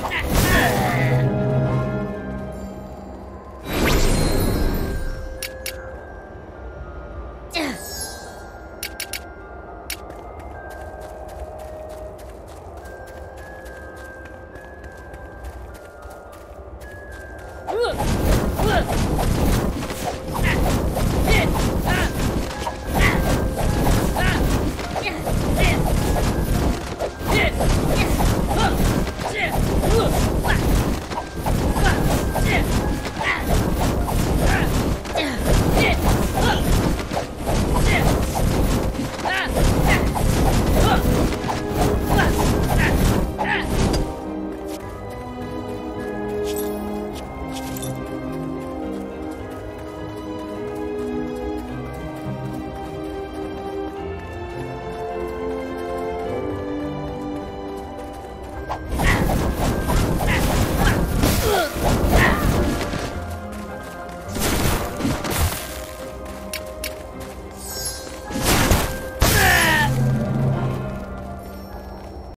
That's